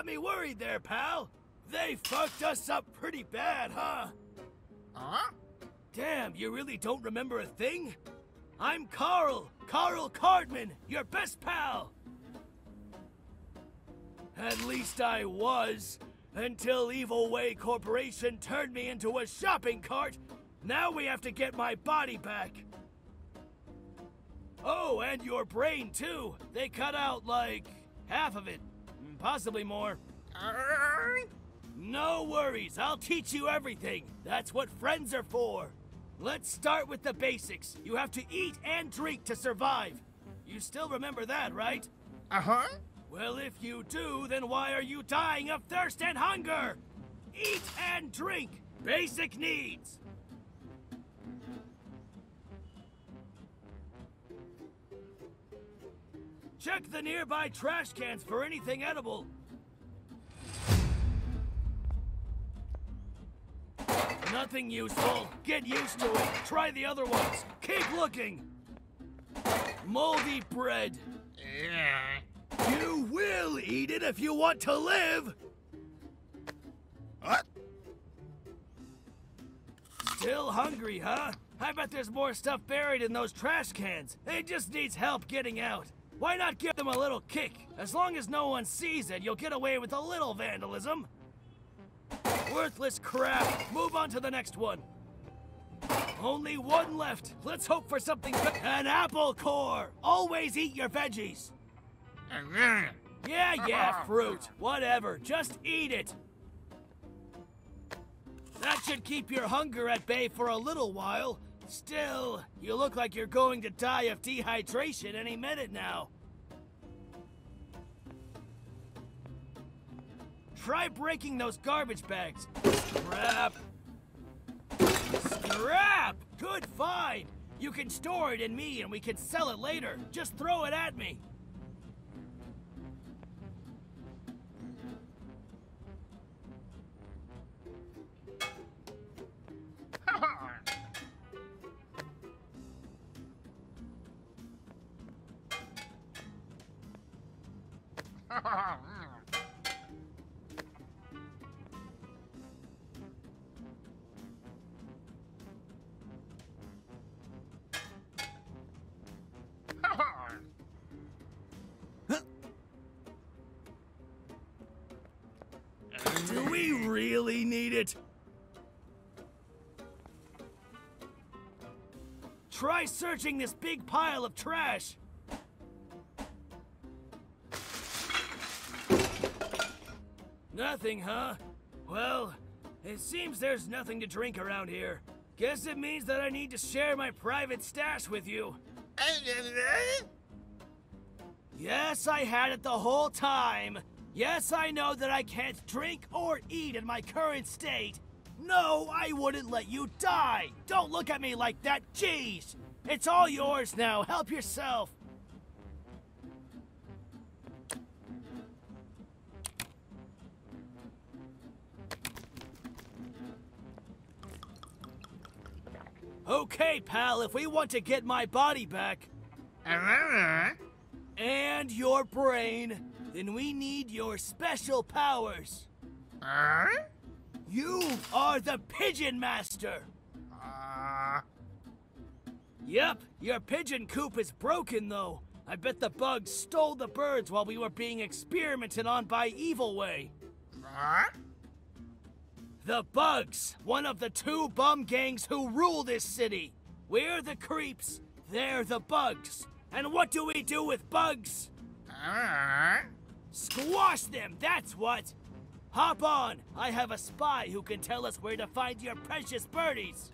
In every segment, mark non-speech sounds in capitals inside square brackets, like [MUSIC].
Got me worried there, pal. They fucked us up pretty bad, huh? Huh? Damn, you really don't remember a thing? I'm Carl, Carl Cardman, your best pal. At least I was, until Evil Way Corporation turned me into a shopping cart. Now we have to get my body back. Oh, and your brain too. They cut out like half of it, possibly more. No worries, I'll teach you everything. That's what friends are for. Let's start with the basics. You have to eat and drink to survive. You still remember that, right? uh-huh. Well, if you do, then why are you dying of thirst and hunger? Eat and drink. Basic needs. Check the nearby trash cans for anything edible. Nothing useful. Get used to it. Try the other ones. Keep looking. Moldy bread. Yeah. You will eat it if you want to live. What? Still hungry, huh? I bet there's more stuff buried in those trash cans. It just needs help getting out. Why not give them a little kick? As long as no one sees it, you'll get away with a little vandalism. Worthless crap. Move on to the next one. Only one left. Let's hope for something An apple core. Always eat your veggies. Yeah, yeah, [LAUGHS] fruit. Whatever. Just eat it. That should keep your hunger at bay for a little while. Still, you look like you're going to die of dehydration any minute now. Try breaking those garbage bags. Scrap. Scrap! Good find! You can store it in me and we can sell it later. Just throw it at me. [LAUGHS] really need it? Try searching this big pile of trash. Nothing, huh? Well, it seems there's nothing to drink around here. Guess it means that I need to share my private stash with you. [LAUGHS] Yes, I had it the whole time. Yes, I know that I can't drink or eat in my current state. No, I wouldn't let you die. Don't look at me like that. Jeez. It's all yours now. Help yourself. Okay, pal, if we want to get my body back, uh-huh. and your brain, then we need your special powers. Huh? You are the Pigeon Master! Uh, Yep, your pigeon coop is broken though. I bet the bugs stole the birds while we were being experimented on by Evil Way. huh? The bugs, one of the two bum gangs who rule this city. We're the creeps, they're the bugs. And what do we do with bugs? Uh, Squash them, that's what! Hop on! I have a spy who can tell us where to find your precious birdies!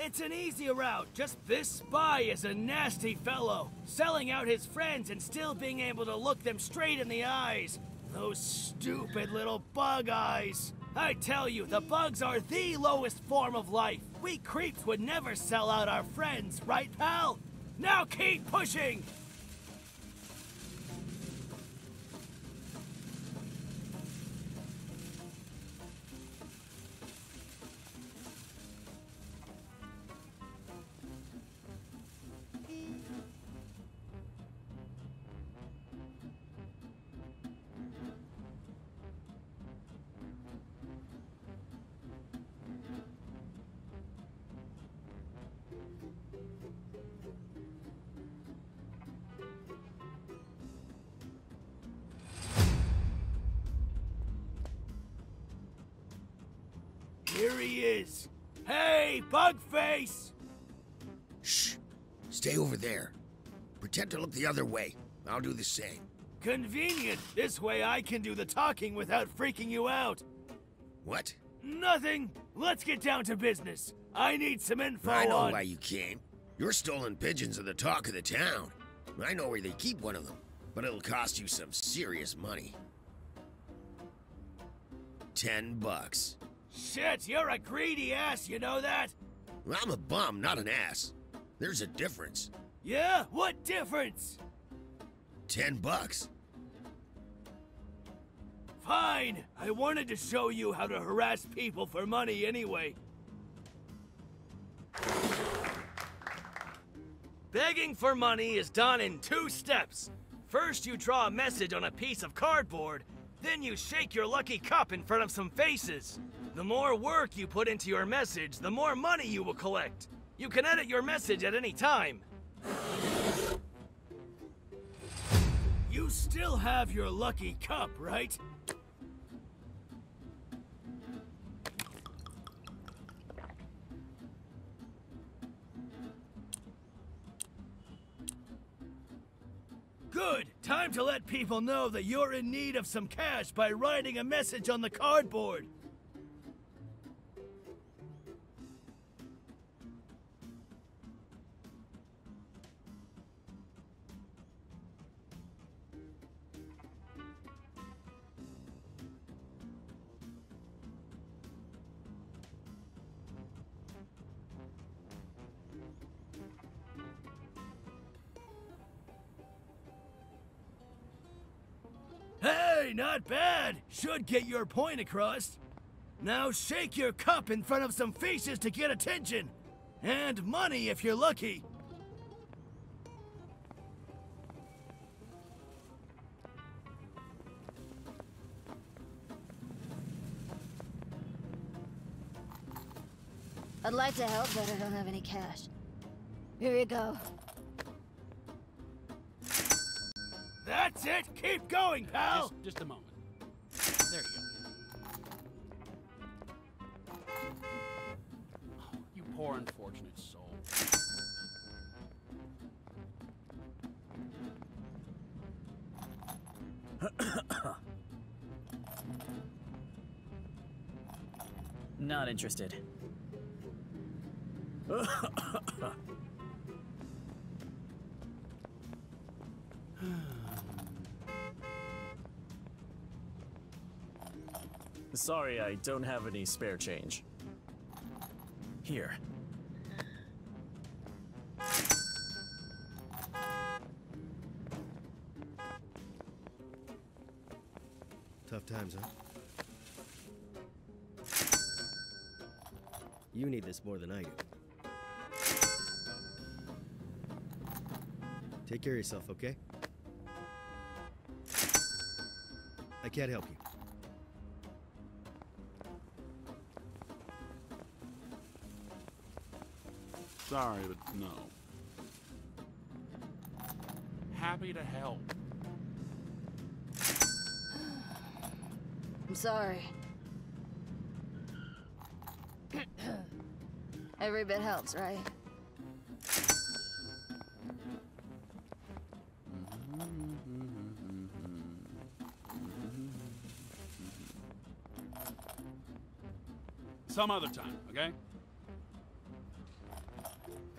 It's an easy route. Just this spy is a nasty fellow, selling out his friends and still being able to look them straight in the eyes. Those stupid little bug eyes. I tell you, the bugs are the lowest form of life. We creeps would never sell out our friends, right, pal? Now keep pushing! He is. Hey, Bugface! Shh. Stay over there. Pretend to look the other way. I'll do the same. Convenient. This way I can do the talking without freaking you out. What? Nothing. Let's get down to business. I need some info I know on... why you came. Your stolen pigeons are the talk of the town. I know where they keep one of them, but it'll cost you some serious money. Ten bucks. Shit, you're a greedy ass, you know that? I'm a bum, not an ass. There's a difference. Yeah? What difference? Ten bucks. Fine. I wanted to show you how to harass people for money anyway. Begging for money is done in two steps. First, you draw a message on a piece of cardboard, then you shake your lucky cup in front of some faces. The more work you put into your message, the more money you will collect. You can edit your message at any time. You still have your lucky cup, right? Good! Time to let people know that you're in need of some cash by writing a message on the cardboard. Get your point across. Now shake your cup in front of some faces to get attention. And money if you're lucky. I'd like to help, but I don't have any cash. Here you go. That's it. Keep going, pal. Just, just a moment. Interested. [COUGHS] Sorry, I don't have any spare change. Here. You need this more than I do. Take care of yourself, okay? I can't help you. Sorry, but no. Happy to help. I'm sorry. Every bit helps, right? Some other time, okay?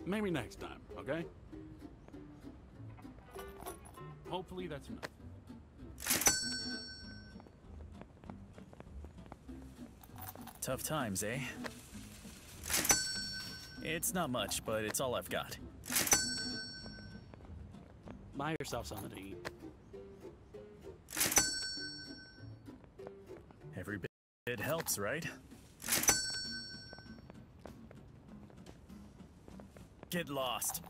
Maybe next time, okay? Hopefully that's enough. Tough times, eh? It's not much, but it's all I've got. Buy yourself something to eat. Every bit it helps, right? Get lost.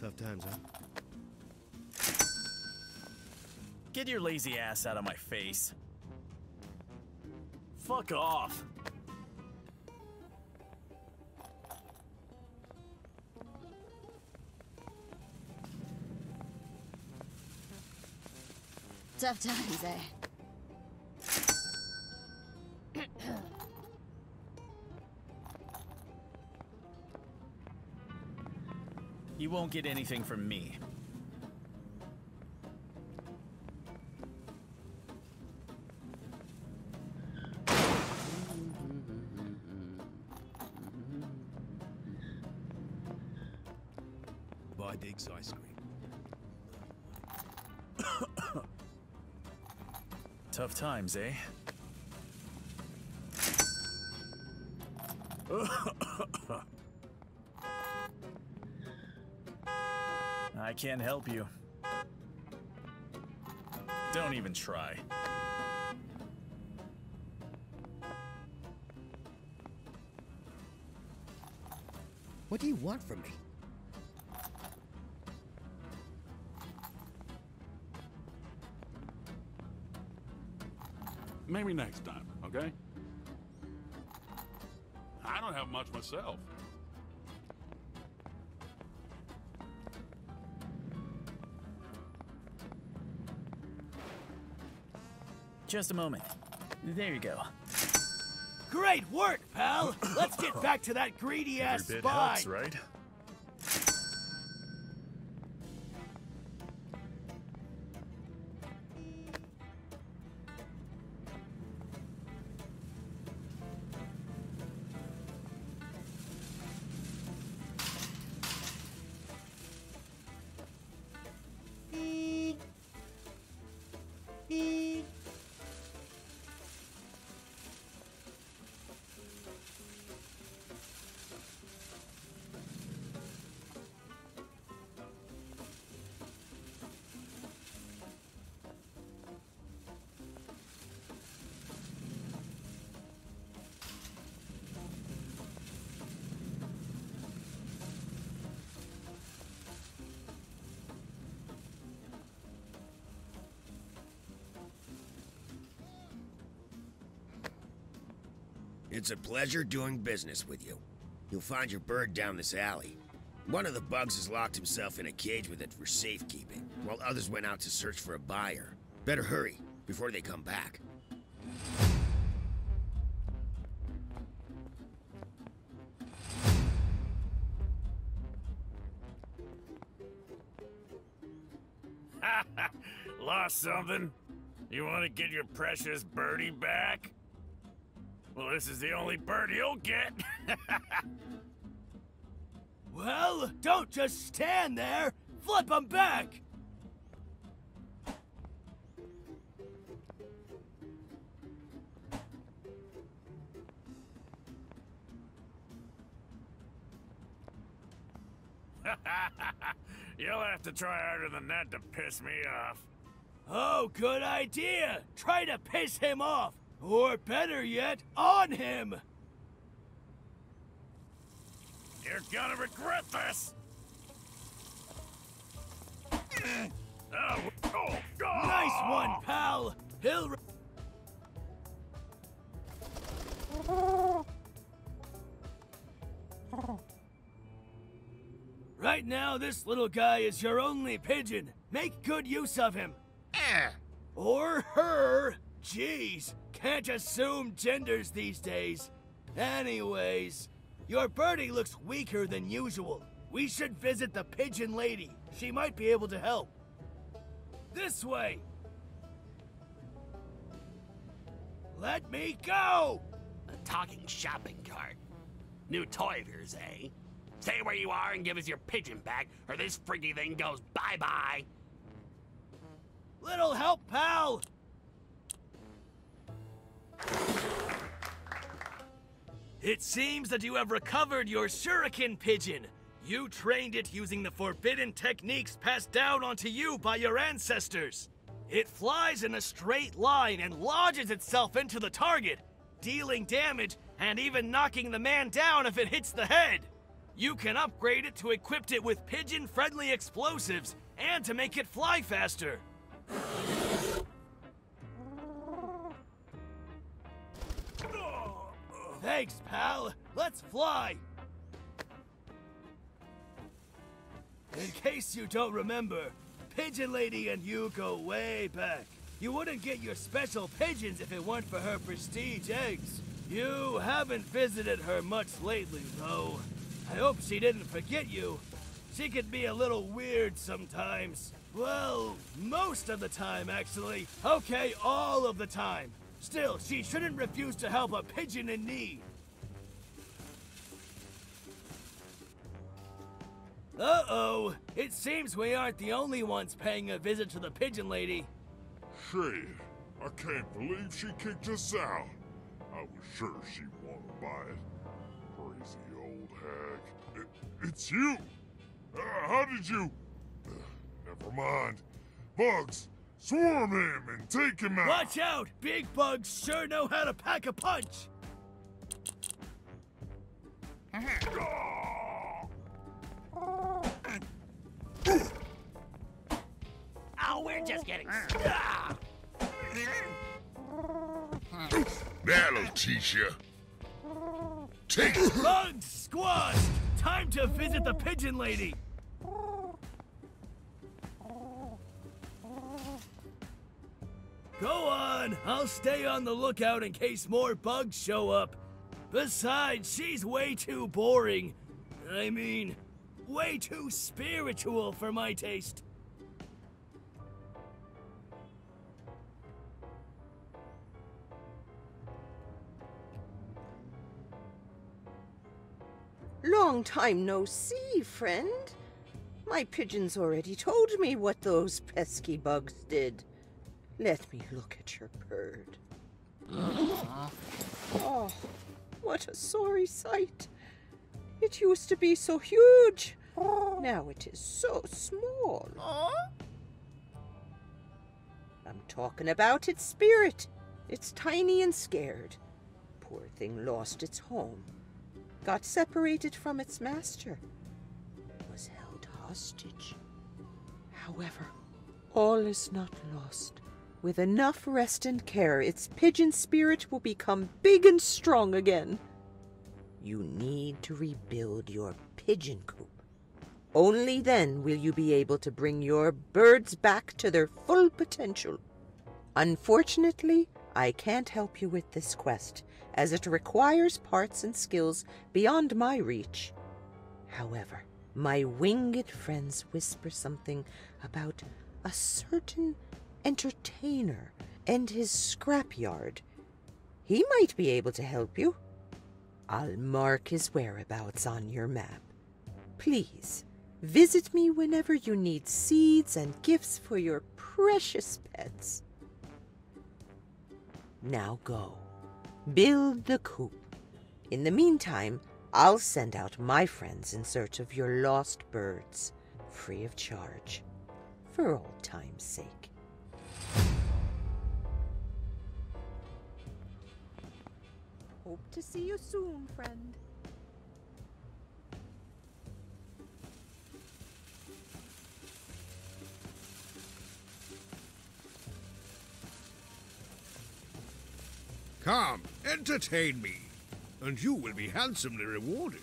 Tough times, huh? Get your lazy ass out of my face. Fuck off. Tough times, eh? you won't get anything from me. Times, eh? [LAUGHS] I can't help you. Don't even try. What do you want from me? Maybe next time, okay? I don't have much myself. Just a moment. There you go. Great work, pal! Let's get back to that greedy ass spy! helps, right? It's a pleasure doing business with you. You'll find your bird down this alley. One of the bugs has locked himself in a cage with it for safekeeping, while others went out to search for a buyer. Better hurry, before they come back. [LAUGHS] Lost something? You want to get your precious birdie back? This is the only bird you'll get. [LAUGHS] Well, don't just stand there! Flip him back! [LAUGHS] You'll have to try harder than that to piss me off. Oh, good idea! Try to piss him off! Or better yet, on him! You're gonna regret this! Oh, oh, oh. Nice one, pal! He'll. Right now, this little guy is your only pigeon. Make good use of him. Eh. Or her. Jeez, can't assume genders these days. Anyways, your birdie looks weaker than usual. We should visit the pigeon lady. She might be able to help. This way. Let me go! A talking shopping cart. New toy of yours, eh? Stay where you are and give us your pigeon back, or this freaky thing goes bye-bye. Little help, pal! It seems that you have recovered your shuriken pigeon. You trained it using the forbidden techniques passed down onto you by your ancestors. It flies in a straight line and lodges itself into the target, dealing damage and even knocking the man down if it hits the head. You can upgrade it to equip it with pigeon friendly explosives and to make it fly faster. Thanks, pal. Let's fly. In case you don't remember, Pigeon Lady and you go way back. You wouldn't get your special pigeons if it weren't for her prestige eggs. You haven't visited her much lately, though. I hope she didn't forget you. She could be a little weird sometimes. Well, most of the time, actually. Okay, all of the time. Still, she shouldn't refuse to help a pigeon in need. Uh-oh. It seems we aren't the only ones paying a visit to the pigeon lady. Shit, I can't believe she kicked us out. I was sure she'd want to buy it. Crazy old hag. It, it's you! Uh, how did you... Uh, never mind. Bugs, swarm him and take him out! Watch out! Big bugs sure know how to pack a punch! Oh, we're just getting. Mm. That'll teach you. Take it! Bugs squad! Time to visit the pigeon lady! Go on! I'll stay on the lookout in case more bugs show up. Besides, she's way too boring. I mean, way too spiritual for my taste. Long time no see, friend. My pigeons already told me what those pesky bugs did. Let me look at your bird. Uh-huh. oh, what a sorry sight. It used to be so huge. Now it is so small. Uh-huh. I'm talking about its spirit. It's tiny and scared. Poor thing lost its home got separated from its master, was held hostage. However, all is not lost. With enough rest and care, its pigeon spirit will become big and strong again. You need to rebuild your pigeon coop. Only then will you be able to bring your birds back to their full potential. Unfortunately, I can't help you with this quest, as it requires parts and skills beyond my reach. However, my winged friends whisper something about a certain entertainer and his scrapyard. He might be able to help you. I'll mark his whereabouts on your map. Please, visit me whenever you need seeds and gifts for your precious pets. Now go. Build the coop. In the meantime, I'll send out my friends in search of your lost birds, free of charge, for old time's sake. Hope to see you soon, friend. Come, entertain me, and you will be handsomely rewarded.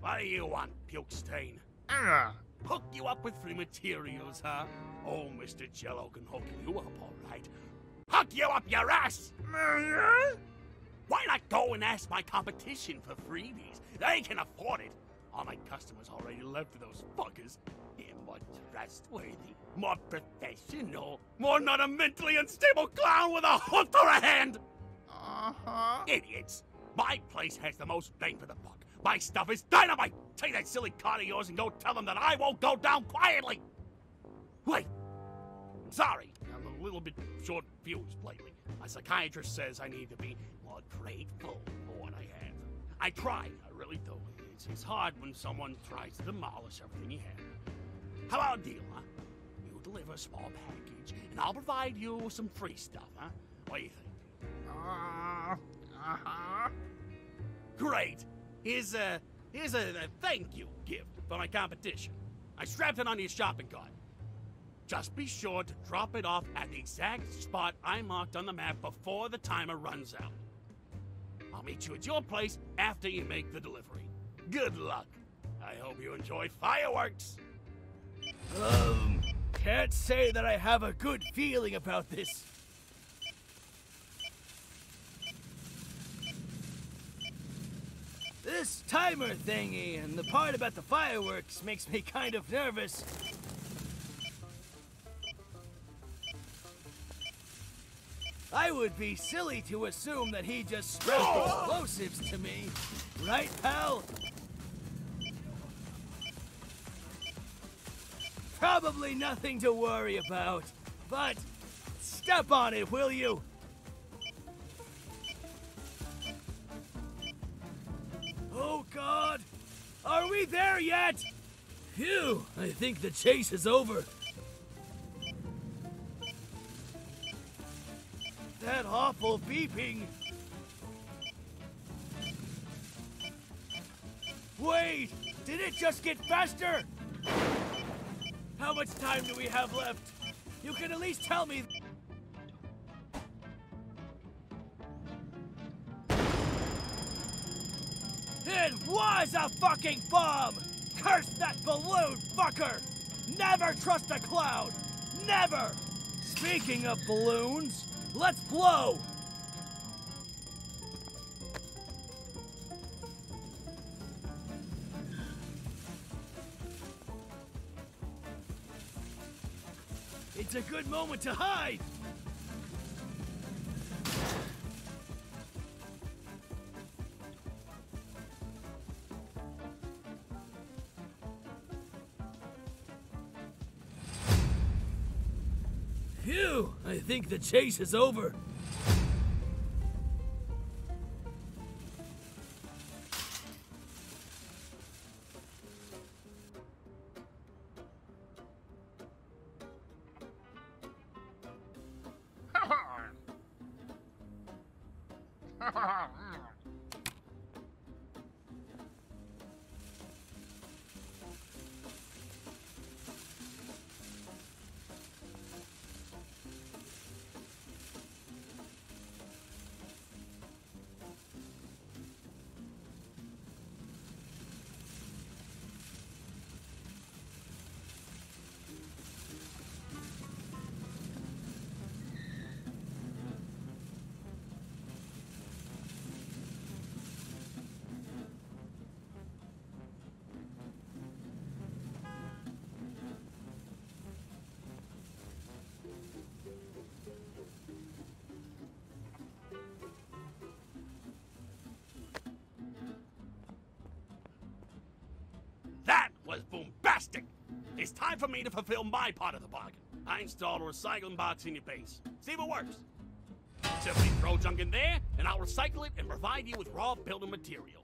What do you want, puke stain? Uh, Hook you up with free materials, huh? Oh, Mr. Jello can hook you up, all right. Hook you up your ass! Why not go and ask my competition for freebies? They can afford it. All my customers already left for those fuckers. They're more trustworthy, more professional, more not a mentally unstable clown with a hook for a hand! Uh-huh. Idiots! My place has the most bang for the buck. My stuff is dynamite! Take that silly card of yours and go tell them that I won't go down quietly! Wait! I'm sorry, I'm a little bit short fused lately. My psychiatrist says I need to be more grateful for what I have. I try, I really do. It's, it's hard when someone tries to demolish everything you have. How about a deal, huh? You deliver a small package, and I'll provide you with some free stuff, huh? What do you think? Uh, uh-huh. Great. Here's a here's a, a thank you gift for my competition. I strapped it onto your shopping cart. Just be sure to drop it off at the exact spot I marked on the map before the timer runs out. I'll meet you at your place after you make the delivery. Good luck. I hope you enjoy fireworks. Um, can't say that I have a good feeling about this. This timer thingy and the part about the fireworks makes me kind of nervous. I would be silly to assume that he just spread oh! explosives to me. Right, pal? Probably nothing to worry about, but step on it, will you? Oh, God! Are we there yet? Phew, I think the chase is over. That awful beeping. Wait! Did it just get faster? How much time do we have left? You can at least tell me. Was a fucking bomb! Curse that balloon fucker! Never trust a cloud! Never! Speaking of balloons, let's blow! It's a good moment to hide! Think the chase is over. Time for me to fulfill my part of the bargain. I installed a recycling box in your base. See it works. Simply throw junk in there, and I'll recycle it and provide you with raw building material.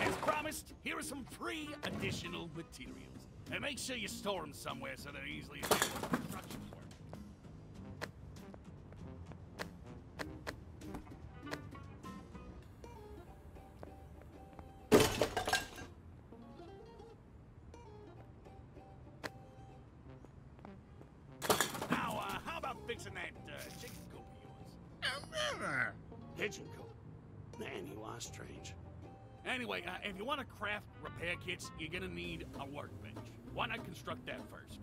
As promised, here are some free additional materials. And make sure you store them somewhere so they're easily available you want to craft repair kits, you're gonna need a workbench. Why not construct that first?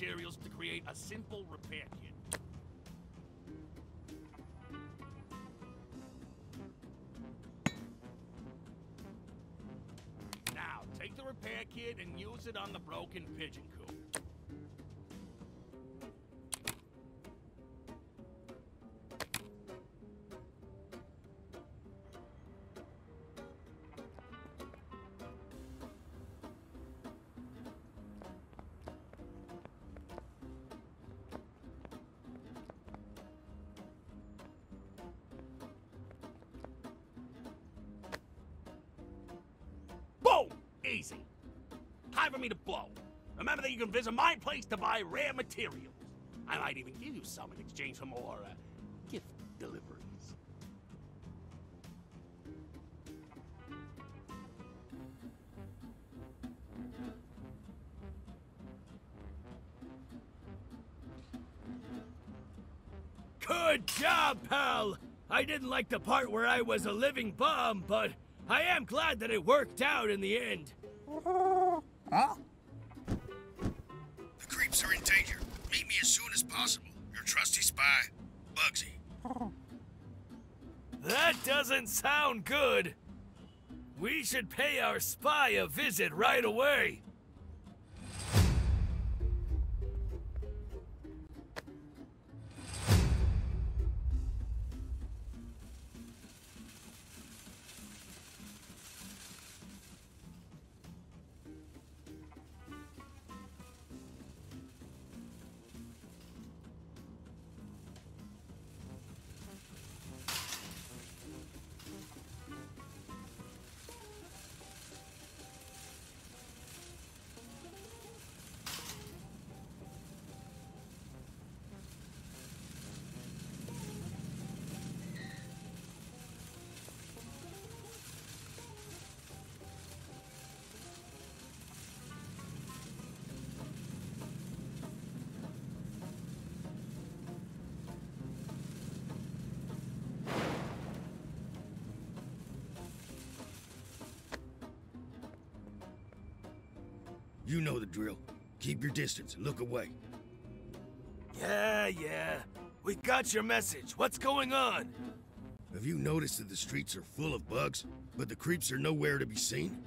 Materials to create a simple repair kit. Easy. Time for me to blow. Remember that you can visit my place to buy rare materials. I might even give you some in exchange for more uh, gift deliveries. Good job, pal! I didn't like the part where I was a living bomb, but I am glad that it worked out in the end. Good. We should pay our spy a visit right away. You know the drill. Keep your distance and look away. Yeah, yeah. We got your message. What's going on? Have you noticed that the streets are full of bugs, but the creeps are nowhere to be seen?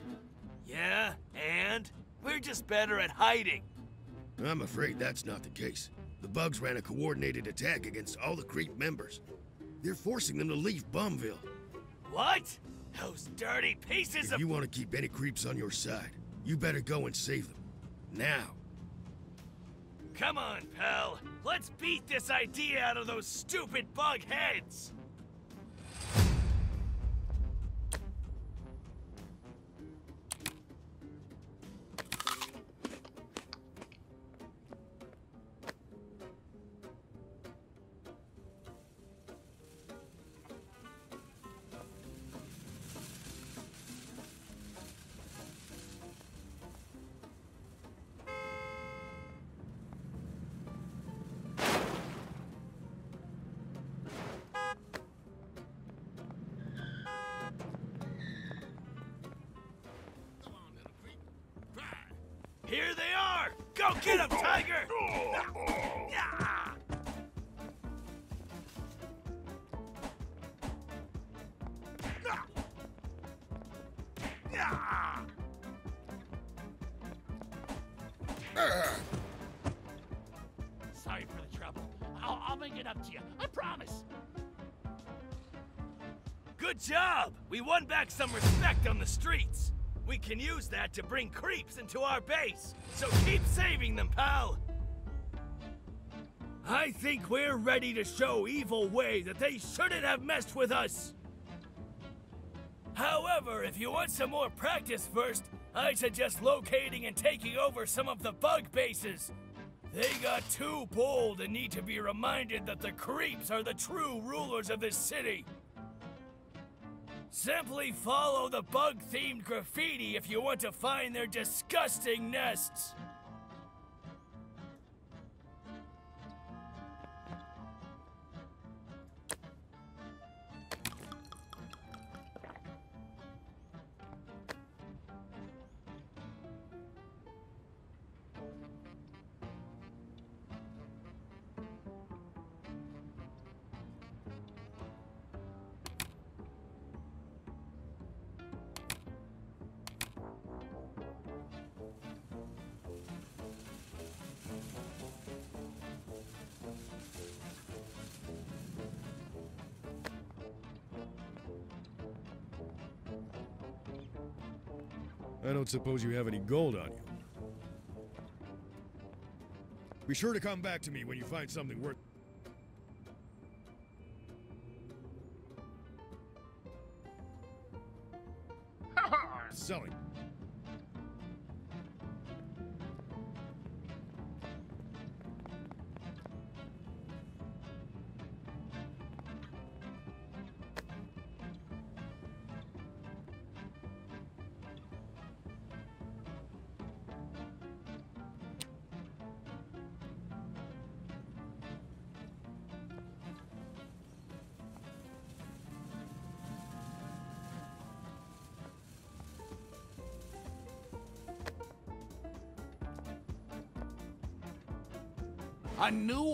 Yeah, and? We're just better at hiding. I'm afraid that's not the case. The bugs ran a coordinated attack against all the creep members. They're forcing them to leave Bumville. What? Those dirty pieces If of. you want to keep any creeps on your side, you better go and save them. Now. Come on, pal. Let's beat this idea out of those stupid bug heads. Get them, Tiger! Sorry for the trouble. I'll, I'll make it up to you. I promise. Good job! We won back some respect on the streets. We can use that to bring creeps into our base. So keep saving them, pal. I think we're ready to show Evil Way that they shouldn't have messed with us. However, if you want some more practice first, I suggest locating and taking over some of the bug bases. They got too bold and need to be reminded that the creeps are the true rulers of this city. Simply follow the bug themed graffiti if you want to find their disgusting nests. I don't suppose you have any gold on you. Be sure to come back to me when you find something worth... [LAUGHS] selling.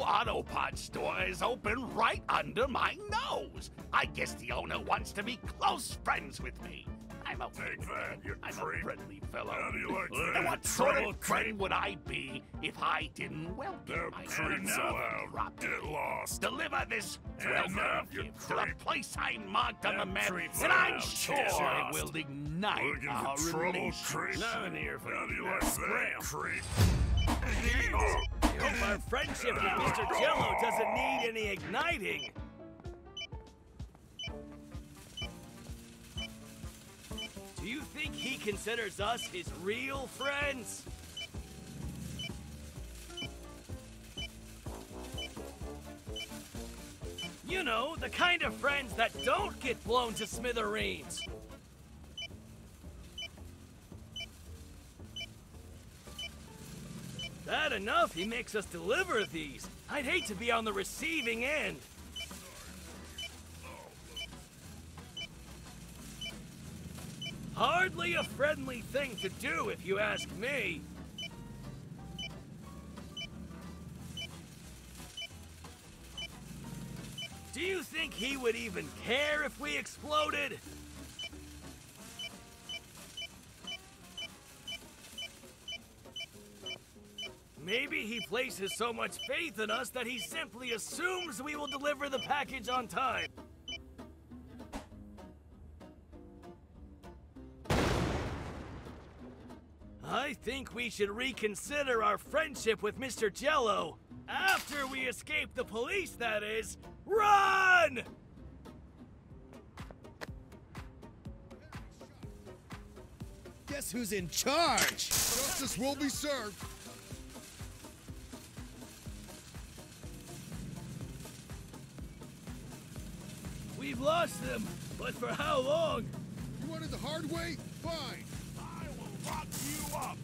New Autopod store is open right under my nose. I guess the owner wants to be close friends with me. I'm a Take that, you I'm creep. a friendly fellow. How do you like and that, what sort of friend would I be if I didn't welcome Now myself creep now the out. Get lost. Deliver this welcome you gift to the place I marked on the map, and I'm sure it will ignite Looking our trouble, relationship. creep? Nothing here for How do you like that, creep? Hope our friendship with Mr. Jello doesn't need any igniting. Do you think he considers us his real friends? You know, the kind of friends that don't get blown to smithereens. Bad enough he makes us deliver these. I'd hate to be on the receiving end. Hardly a friendly thing to do, if you ask me. Do you think he would even care if we exploded? Maybe he places so much faith in us that he simply assumes we will deliver the package on time. I think we should reconsider our friendship with Mr. Jello. After we escape the police, that is. Run! Guess who's in charge? Justice will be served. We've lost them, but for how long? You wanted the hard way? Fine. I will lock you up.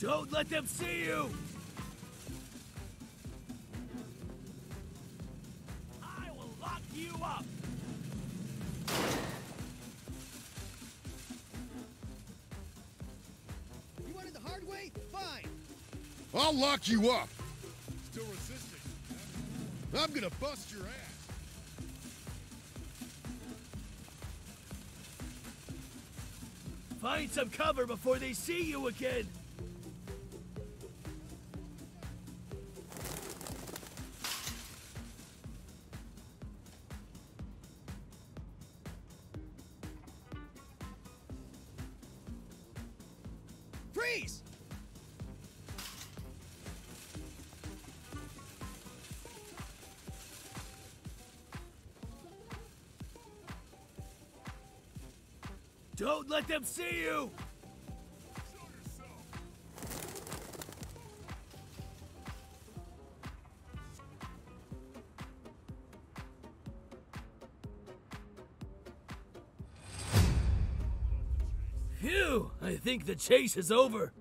Don't let them see you! I will lock you up! I'll lock you up. Still resisting. I'm gonna bust your ass. Find some cover before they see you again! Don't let them see you! Phew! I think the chase is over.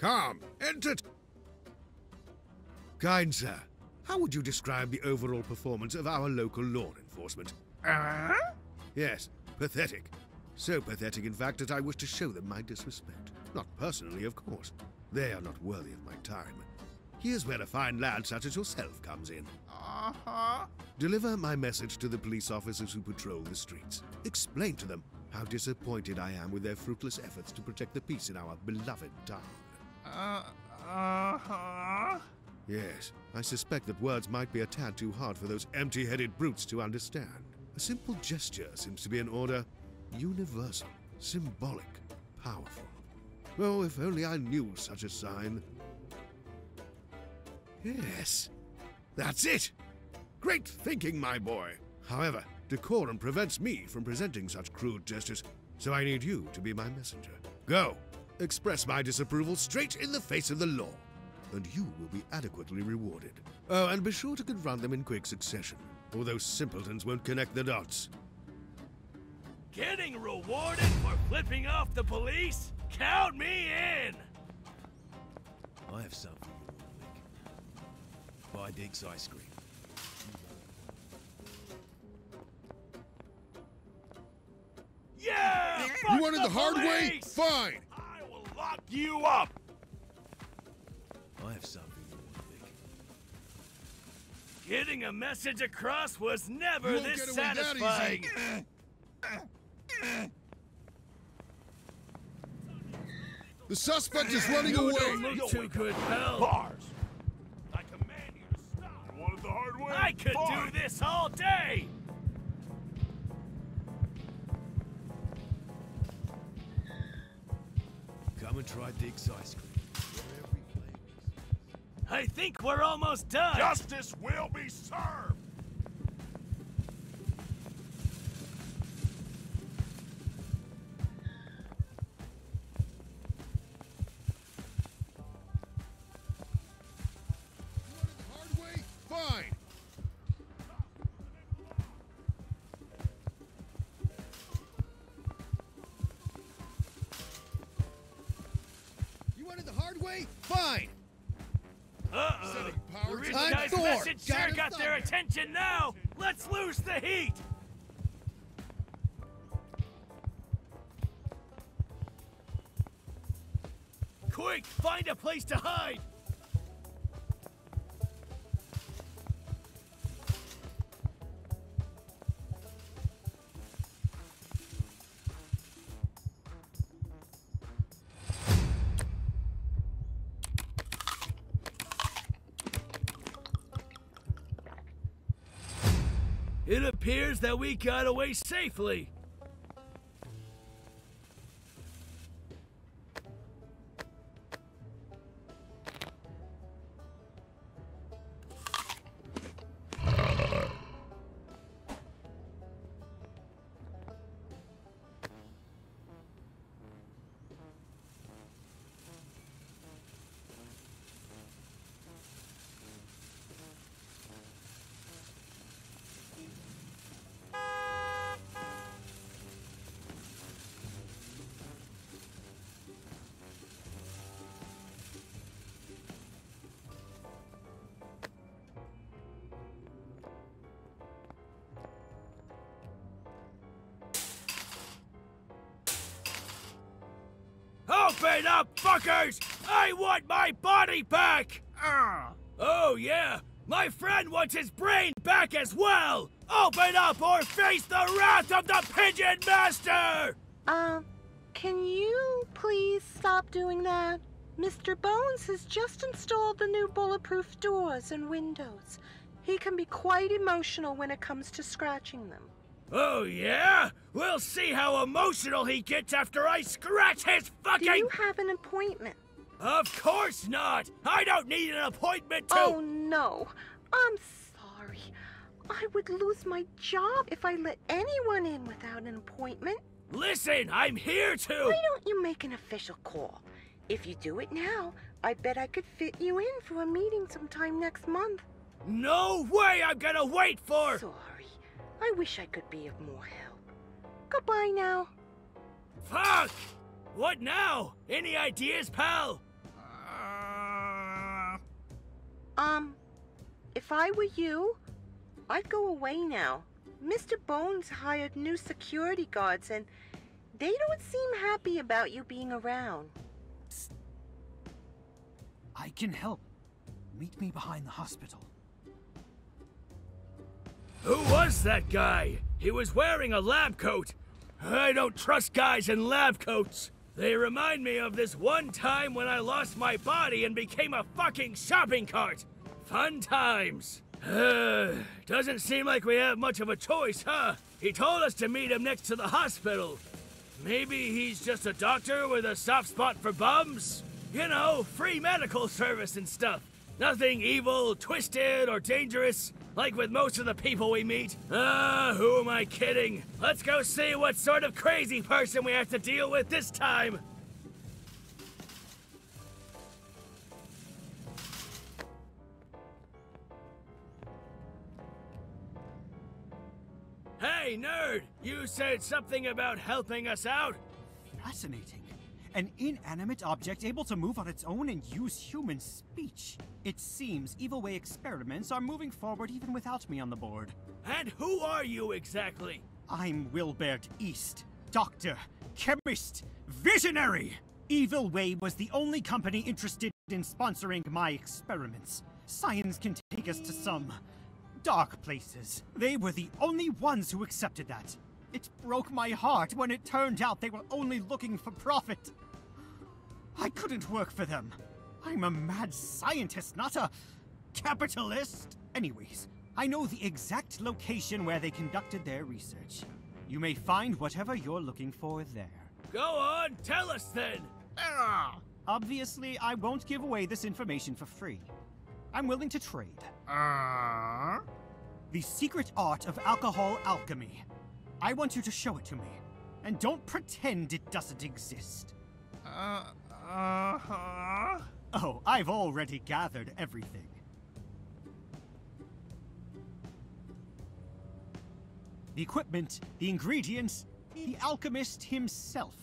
Come, enter. Kind sir, how would you describe the overall performance of our local law enforcement? Uh? Yes, pathetic. So pathetic, in fact, that I wish to show them my disrespect. Not personally, of course. They are not worthy of my time. Here's where a fine lad such as yourself comes in. Uh-huh. Deliver my message to the police officers who patrol the streets. Explain to them how disappointed I am with their fruitless efforts to protect the peace in our beloved town. Uh, uh-huh. Yes, I suspect that words might be a tad too hard for those empty-headed brutes to understand. A simple gesture seems to be an order. Universal, symbolic, powerful. Oh, if only I knew such a sign. Yes, that's it. Great thinking, my boy. However, decorum prevents me from presenting such crude gestures, so I need you to be my messenger. Go, express my disapproval straight in the face of the law, and you will be adequately rewarded. Oh, and be sure to confront them in quick succession, or those simpletons won't connect the dots. Getting rewarded for flipping off the police? Count me in! I have something you want, Wick. Buy Dick's ice cream. Yeah! You wanted the hard way? Fine! I will lock you up! I have something you want, Wick. Getting a message across was never this get away that satisfying. The suspect is running You away! don't look too good, pal. Bars! I command you to stop! You wanted the hard way? I could Fine. do this all day! And try Dick's ice cream. I think we're almost done. Justice will be served! It appears that we got away safely. Fuckers! I want my body back! Ah. Oh, yeah, my friend wants his brain back as well! Open up or face the wrath of the Pigeon Master! Um, can you please stop doing that? Mr. Bones has just installed the new bulletproof doors and windows. He can be quite emotional when it comes to scratching them. Oh, yeah? We'll see how emotional he gets after I scratch his fucking. Do you have an appointment? Of course not! I don't need an appointment to. Oh no, I'm sorry. I would lose my job if I let anyone in without an appointment. Listen, I'm here to. Why don't you make an official call? If you do it now, I bet I could fit you in for a meeting sometime next month. No way I'm gonna wait for. Sorry. I wish I could be of more help. Goodbye now. Fuck! What now? Any ideas, pal? Uh, Um, if I were you, I'd go away now. Mr. Bones hired new security guards and they don't seem happy about you being around. I can help. Meet me behind the hospital. Who was that guy? He was wearing a lab coat. I don't trust guys in lab coats. They remind me of this one time when I lost my body and became a fucking shopping cart. Fun times. Uh, [SIGHS] doesn't seem like we have much of a choice, huh? He told us to meet him next to the hospital. Maybe he's just a doctor with a soft spot for bums? You know, free medical service and stuff. Nothing evil, twisted, or dangerous, like with most of the people we meet. Ah, who am I kidding? Let's go see what sort of crazy person we have to deal with this time. Hey, nerd! You said something about helping us out? Fascinating. An inanimate object able to move on its own and use human speech. It seems Evil Way experiments are moving forward even without me on the board. And who are you exactly? I'm Wilbert East, doctor, chemist, visionary! Evil Way was the only company interested in sponsoring my experiments. Science can take us to some dark places. They were the only ones who accepted that. It broke my heart when it turned out they were only looking for profit. I couldn't work for them. I'm a mad scientist, not a capitalist. Anyways, I know the exact location where they conducted their research. You may find whatever you're looking for there. Go on, tell us then. ah. Obviously, I won't give away this information for free. I'm willing to trade. Uh, The secret art of alcohol alchemy. I want you to show it to me. And don't pretend it doesn't exist. uh, uh-huh. Oh, I've already gathered everything. The equipment, the ingredients, the alchemist himself.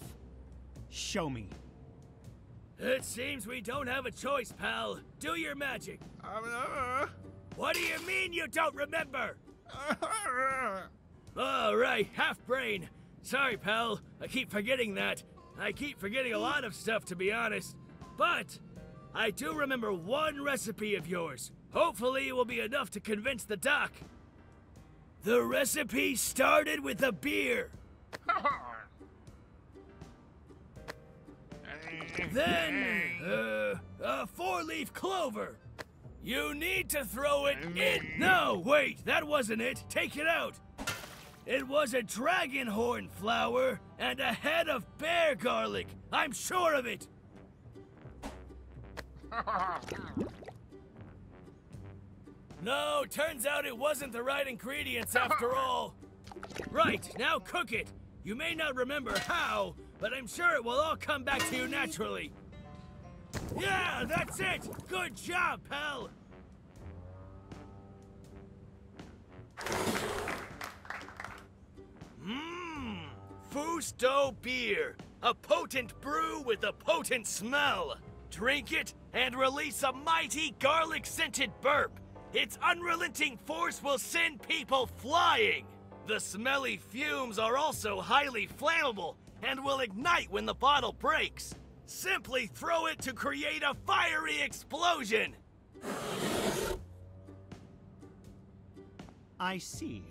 Show me. It seems we don't have a choice, pal. Do your magic. Uh, What do you mean you don't remember? [LAUGHS] All right, half brain. Sorry, pal. I keep forgetting that. I keep forgetting a lot of stuff, to be honest. But I do remember one recipe of yours. Hopefully, it will be enough to convince the doc. The recipe started with a beer. Then, uh, a four-leaf clover. You need to throw it in. No, wait, that wasn't it. Take it out. It was a dragon horn flower and a head of bear garlic. I'm sure of it. [LAUGHS] No, turns out it wasn't the right ingredients after [LAUGHS] all. Right, now cook it. You may not remember how, but I'm sure it will all come back to you naturally. Yeah, that's it! Good job, pal! Fusto beer. A potent brew with a potent smell. Drink it and release a mighty garlic scented burp. Its unrelenting force will send people flying. The smelly fumes are also highly flammable and will ignite when the bottle breaks. Simply throw it to create a fiery explosion! I see.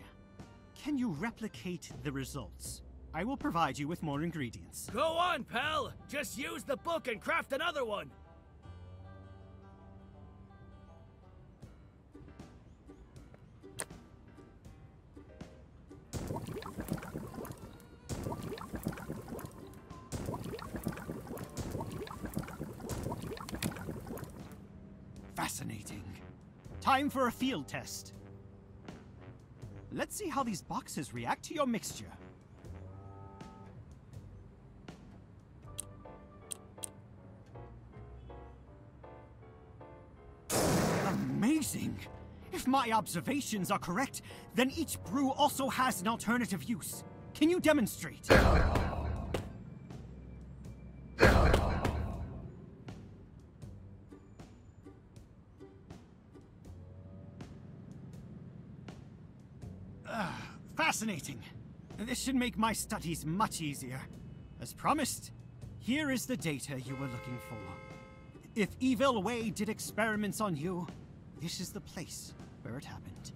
Can you replicate the results? I will provide you with more ingredients. Go on, pal! Just use the book and craft another one! Fascinating. Time for a field test. Let's see how these boxes react to your mixture. Amazing! If my observations are correct, then each brew also has an alternative use. Can you demonstrate? Ah, fascinating. This should make my studies much easier. As promised, here is the data you were looking for. If Evil Way did experiments on you, this is the place where it happened.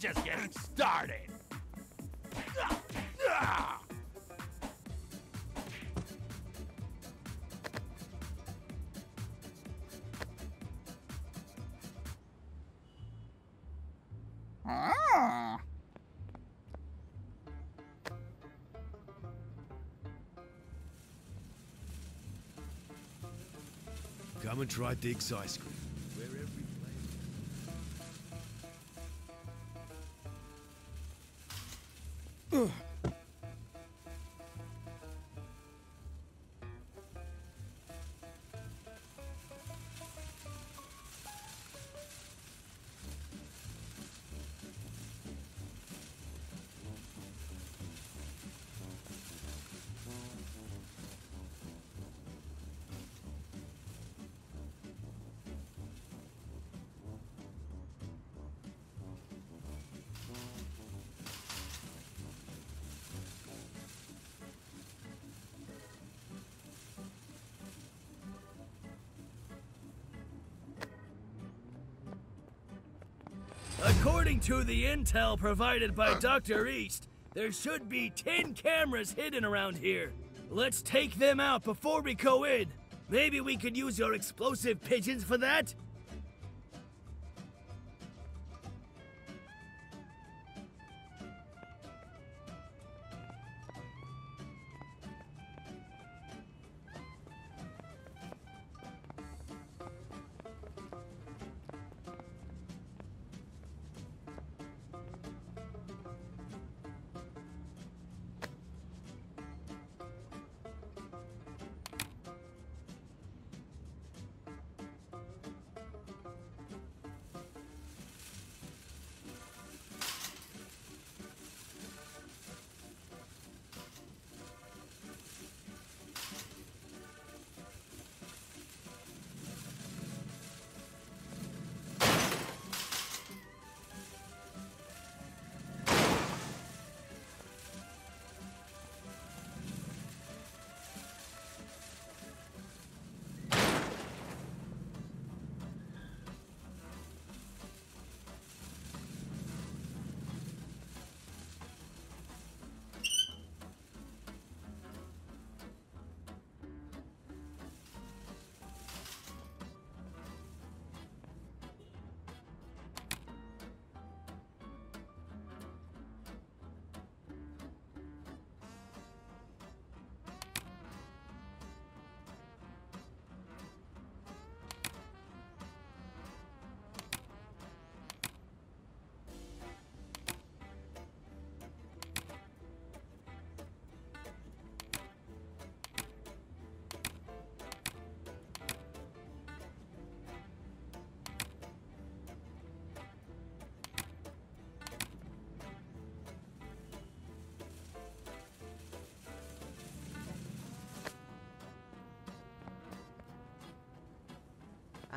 Just getting started. Come and try Dick's ice cream. To the intel provided by Dr. East, there should be 10 cameras hidden around here. Let's take them out before we go in. Maybe we could use your explosive pigeons for that?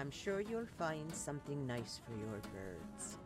I'm sure you'll find something nice for your birds.